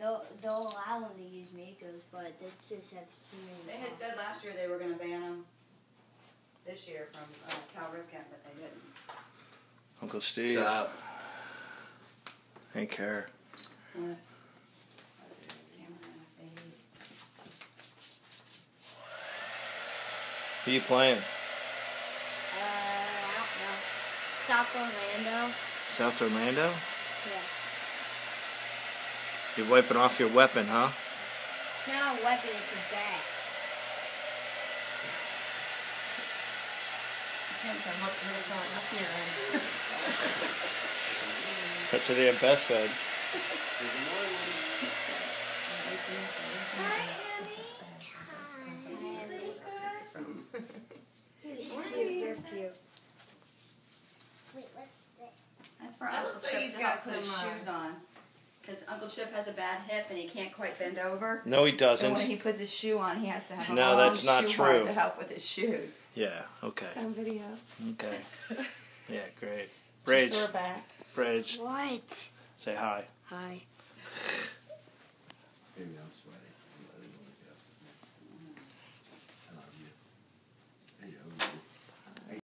They'll they'll allow them to use Makos, but they just have too many. They had said last year they were gonna ban them this year from uh, Cal Ripken, but they didn't. Uncle Steve. So, Hey, care. Camera in my face. Who you playing? Uh, I don't know. South Orlando. South Orlando? Yeah. You're wiping off your weapon, huh? It's not a weapon. It's a bag. Depends on what goes on up here. That's what Aunt Beth said. Cute. They're cute. Wait, what's this? That's for That Uncle looks like Chip he's to help got some, uh, shoes on. Because Uncle Chip has a bad hip and he can't quite bend over. No, he doesn't. So when he puts his shoe on, he has to have a No, long that's not shoe bar true. to help with his shoes. Yeah, okay. It's on video. Okay. Yeah, great. Just Braids. so back. Braids. What? Say hi. Hi. maybe I'm sweaty.